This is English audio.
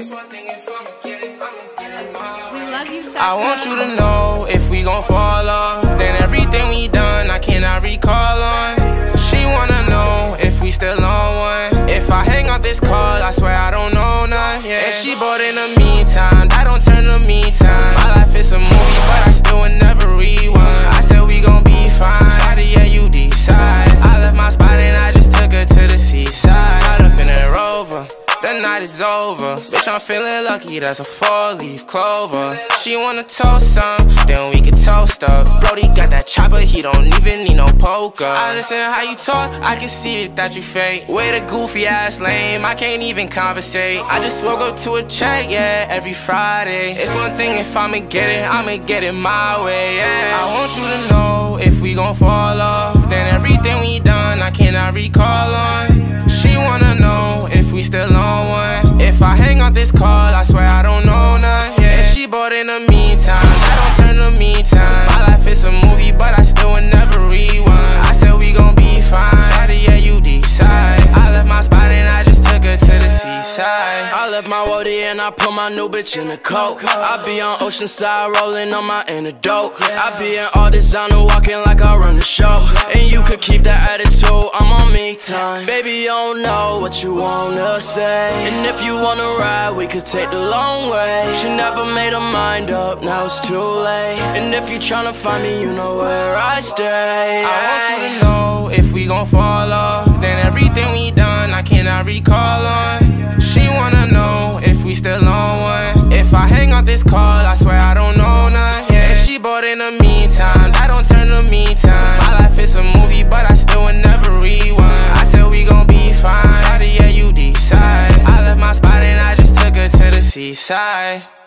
i. We love you, Tucker. I want you to know if we gon' fall off, then everything we done, I cannot recall on. She wanna know if we still on one. If I hang up this call, I swear I don't know none. Yeah. And she bought in the meantime, I don't turn over. Bitch, I'm feeling lucky, that's a four leaf clover. She wanna toast some, then we can toast up. Brody got that chopper, he don't even need no poker. I listen how you talk, I can see it that you fake. Way the goofy ass lame, I can't even conversate. I just woke up to a check, yeah, every Friday. It's one thing if I'ma get it, I'ma get it my way, yeah. I want you to know if we gon' fall off, then everything we done, I cannot recall on. If I hang out this call, I swear I don't know none. Yeah. She bought in the meantime, I don't turn the meantime. My life is a movie, but I still would never rewind. I said we gon' be fine. Shawty, yeah, you decide. I left my spot and I just took her to the seaside. I left my woody and I put my new bitch in the coat. I be on Oceanside rolling on my antidote. I be in all designer walking like I run the show. And you could keep Time. Baby, you don't know what you wanna say. And if you wanna ride, we could take the long way. She never made her mind up, now it's too late. And if you tryna find me, you know where I stay. I want you to know if we gon' fall off, then everything we done I cannot recall on. She wanna know if we still on one. If I hang out this call, I swear I don't know fine.